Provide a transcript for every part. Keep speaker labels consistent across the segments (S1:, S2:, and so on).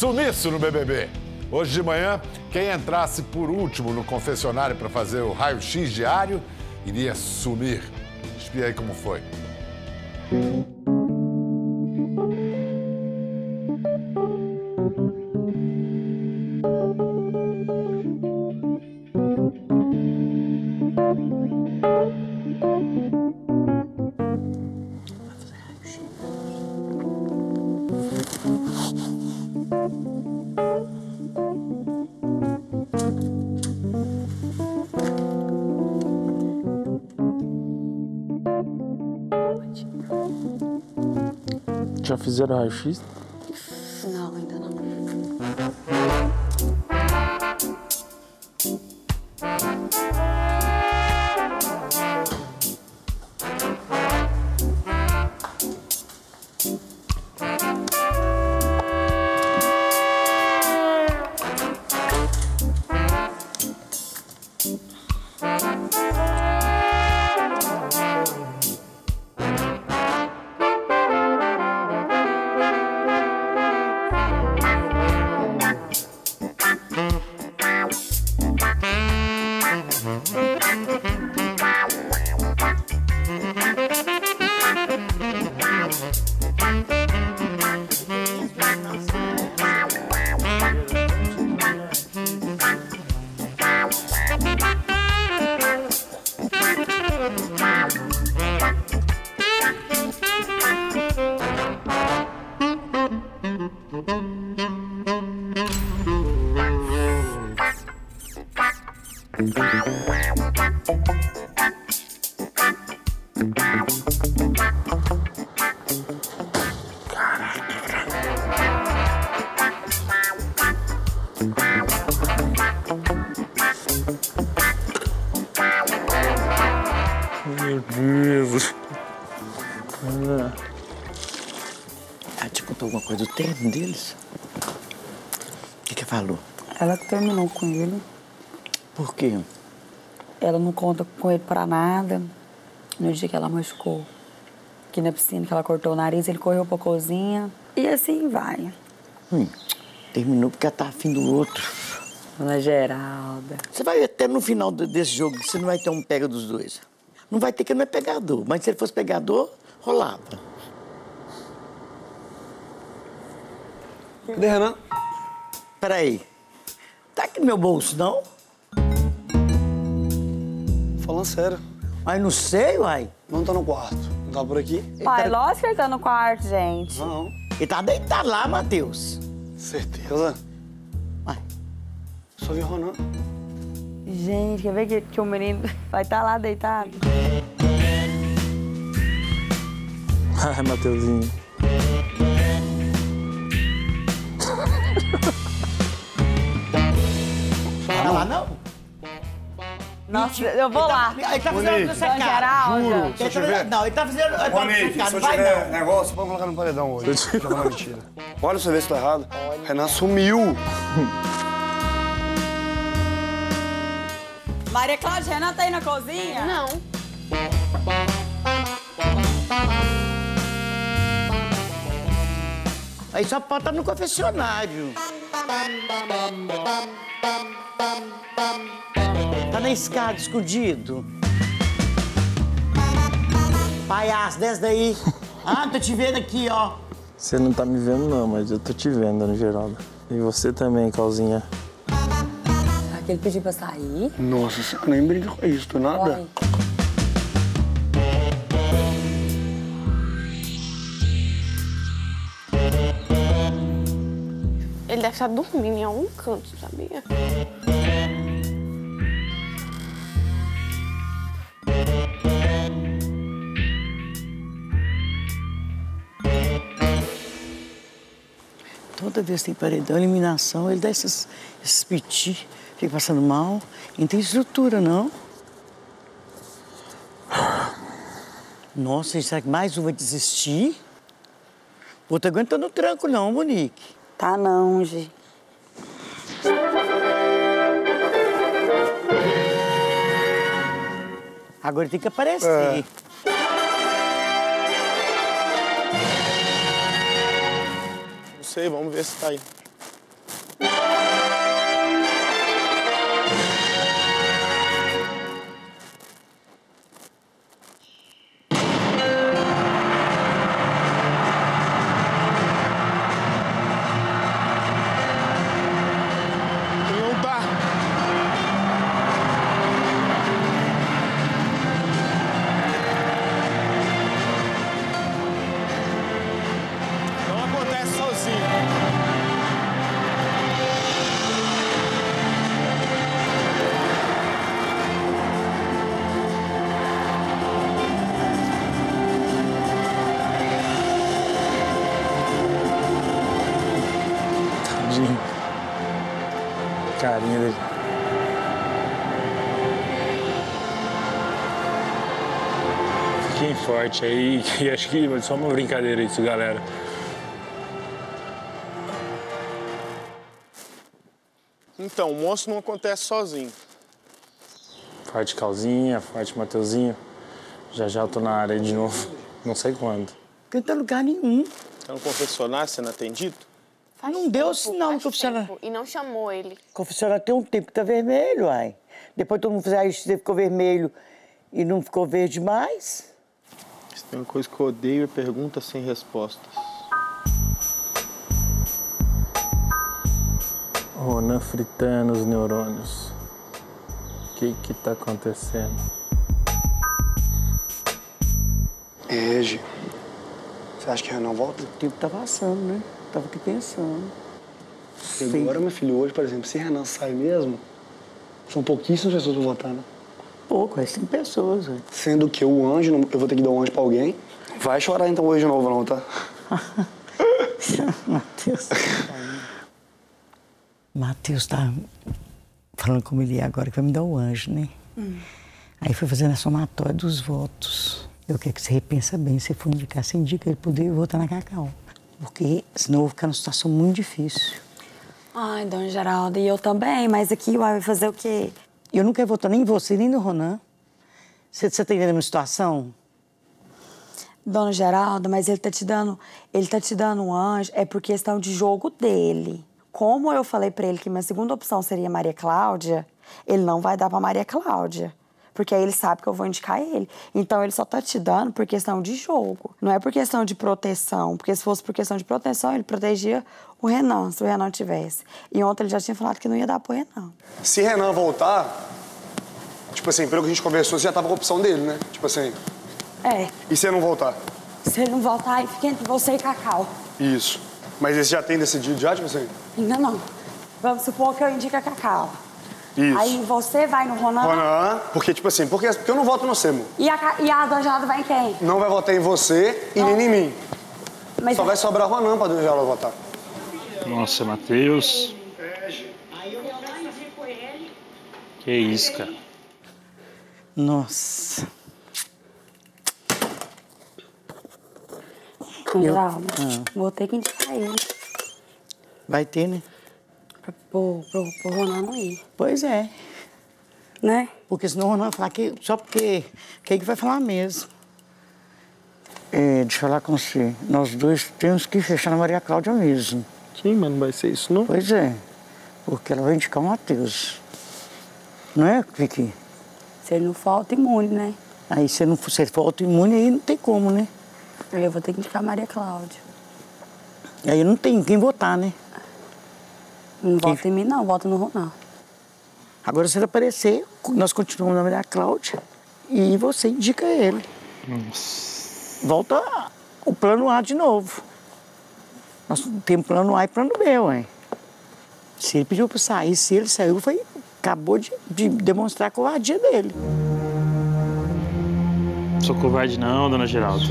S1: Sumiço no BBB. Hoje de manhã, quem entrasse por último no confessionário para fazer o raio-x diário iria sumir. Espia aí como foi.
S2: Já fizeram raio-x?
S3: Alguma coisa do termo deles? O que que falou?
S4: Ela terminou com ele.
S3: Por quê?
S4: Ela não conta com ele pra nada. No dia que ela machucou aqui na piscina, que ela cortou o nariz, ele correu pra cozinha. E assim vai.
S3: Hum, terminou porque ela tá afim do outro.
S4: Dona Geralda.
S3: Você vai até no final desse jogo, você não vai ter um pega dos dois. Não vai ter que não é pegador, mas se ele fosse pegador, rolava.
S5: Cadê Renan?
S3: Peraí. Tá aqui no meu bolso, não?
S5: Falando sério.
S3: Mas não sei, uai.
S5: Não tá no quarto. Não tá por aqui?
S4: Pai, lógico que ele tá no quarto, gente.
S5: Não.
S3: Ele tá deitado lá, Matheus.
S5: Certeza.
S3: Uai.
S5: Só vi Ronan.
S4: Gente, quer ver que, que o menino vai estar lá deitado?
S2: Ai, Mateuzinho.
S4: Nossa, eu vou lá.
S3: Ele tá fazendo essa
S4: Dona
S3: cara.
S5: Juro.
S3: Ele tá fazendo... Não, ele tá fazendo... ele tá
S5: Monique,
S3: cara,
S5: se eu tiver
S3: não.
S5: negócio, pode colocar no paredão hoje. Jogar uma mentira. Olha pra você ver se tô errado. Renan sumiu.
S4: Maria Cláudia, Renan tá aí na cozinha?
S6: Não.
S3: Aí só pode estar no confessionário. Tá na escada, escondido. Palhaço, desce daí. Ah, tô te vendo aqui, ó.
S2: Você não tá me vendo, não, mas eu tô te vendo, Ana Geralda. E você também, Calzinha.
S4: Será que ele pediu pra sair?
S5: Nossa, você nem brinca com isso, nada.
S4: Olha.
S6: Ele deve estar dormindo em algum canto, sabia?
S3: Toda vez que tem paredão, eliminação, ele dá esses, esses piti, fica passando mal. E não tem estrutura, não. Nossa, gente, será que mais um vai desistir? O outro aguenta no tranco, não, Monique.
S4: Tá não, Gi.
S3: Agora tem que aparecer.
S5: É. sei, vamos ver se tá aí.
S2: Tadinho. Carinha dele. Fiquem forte aí, que acho que é só uma brincadeira isso, galera.
S7: Então, o monstro não acontece sozinho.
S2: Forte Calzinha, forte Mateuzinho. Já já eu tô na área de novo. Não sei quando.
S3: Porque não tem lugar nenhum.
S7: Tá no confessionário sendo atendido?
S6: Faz
S3: Não deu
S6: tempo,
S3: sinal que o funcionário-
S6: E não chamou ele.
S3: O confessionário tem um tempo que tá vermelho, ai. Depois todo mundo fizer isso, você ficou vermelho e não ficou verde mais.
S7: Se tem uma coisa que eu odeio é perguntas sem respostas.
S2: Ronan fritando os neurônios. O que que tá acontecendo?
S5: É, Gi. Você acha que o Renan volta?
S3: O tempo tá passando, né? Tava aqui pensando.
S5: E agora, meu filho, hoje, por exemplo, se Renan sai mesmo, são pouquíssimas pessoas pra votar, né?
S3: Pouco, é cinco pessoas, ué.
S5: Sendo que o anjo, eu vou ter que dar um anjo pra alguém. Vai chorar então hoje de novo, não, tá?
S3: Matheus. Matheus tá falando como ele é agora, que vai me dar o anjo, né? Aí foi fazendo a somatória dos votos. Eu quero que você repensa bem, se for indicar, você indica ele poder votar na Cacau. Porque senão eu vou ficar numa situação muito difícil.
S4: Ai, dona Geralda, e eu também, mas aqui vai fazer o quê?
S3: Eu não quero votar nem em você, nem no Ronan. Você, você tá entendendo a minha situação?
S4: Dona Geralda, mas ele tá te dando, ele tá te dando um anjo, é por questão de jogo dele. Como eu falei pra ele que minha segunda opção seria Maria Cláudia, ele não vai dar pra Maria Cláudia. Porque aí ele sabe que eu vou indicar ele. Então ele só tá te dando por questão de jogo. Não é por questão de proteção. Porque se fosse por questão de proteção, ele protegia o Renan, se o Renan tivesse. E ontem ele já tinha falado que não ia dar pro Renan.
S5: Se Renan voltar, tipo assim, pelo que a gente conversou, você já tava com a opção dele, né? Tipo assim,
S4: É,
S5: e se ele não voltar?
S4: se ele não voltar, aí fica entre você e Cacau.
S5: Isso. Mas esse já tem decidido já, tipo assim?
S4: Ainda não. Vamos supor que eu indique a Cacau.
S5: Isso.
S4: Aí você vai no Ronan.
S5: Ronan, porque, tipo assim, porque, porque eu não voto no amor.
S4: E a, e a vai em quem?
S5: Não vai votar em você e nem em mim.
S4: Mas
S5: Só vai sobrar Ronan pra Dona Geralda votar.
S2: Nossa, Matheus. Que isso, cara.
S3: Nossa.
S4: Dona Geralda, vou ter que indicar ele.
S3: Vai ter, né?
S4: Pra, pro, pro, pro Ronan não ir.
S3: Pois é.
S4: Né?
S3: Porque senão o Ronan vai falar que só porque. Quem que vai falar mesmo? É, deixa eu falar com você. Nós dois temos que fechar na Maria Cláudia mesmo.
S7: Sim, mas não vai ser isso, não?
S3: Pois é. Porque ela vai indicar o Matheus. Não é, Vicky?
S4: Se ele não falta imune, né?
S3: Aí se não for, se ele for autoimune, aí não tem como, né?
S4: Aí eu vou ter que indicar a Maria Cláudia.
S3: Aí não tem quem votar, né?
S4: Não vota em mim, não, vota no Ronan.
S3: Agora, se ele aparecer, nós continuamos na Maria Cláudia e você indica ele. Volta o plano A de novo. Nós temos plano A e plano B, ué. Se ele pediu para sair, se ele saiu, foi, acabou de, de demonstrar a covardia dele.
S2: Sou covarde não, dona Geraldo.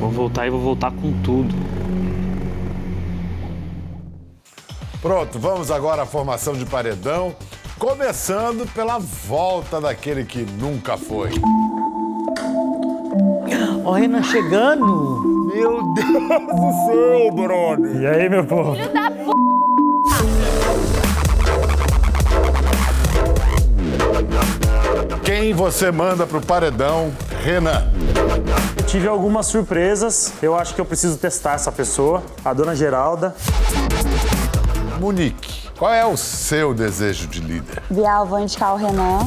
S2: Vou voltar e vou voltar com tudo.
S1: Pronto, vamos agora à formação de paredão, começando pela volta daquele que nunca foi.
S3: Ó, Renan chegando.
S1: Meu Deus do céu, brother!
S2: E aí, meu povo?
S1: Quem você manda pro paredão, Renan?
S8: Tive algumas surpresas. Eu acho que eu preciso testar essa pessoa, a dona Geralda.
S1: Monique, qual é o seu desejo de líder?
S4: Bial, vou indicar o Renan.